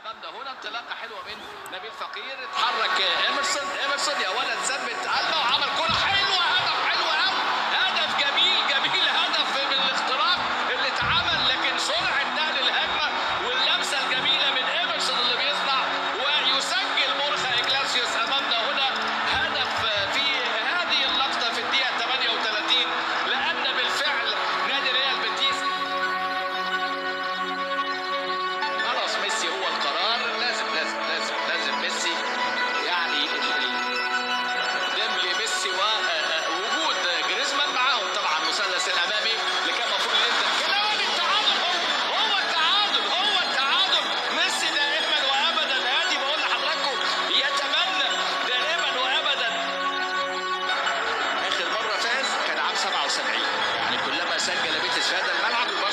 أمامنا هنا انطلاقة حلوة من نبيل فقير. اتحرك إيمرسون. إيمرسون يا ولد سجل بيتس في هذا الملعب.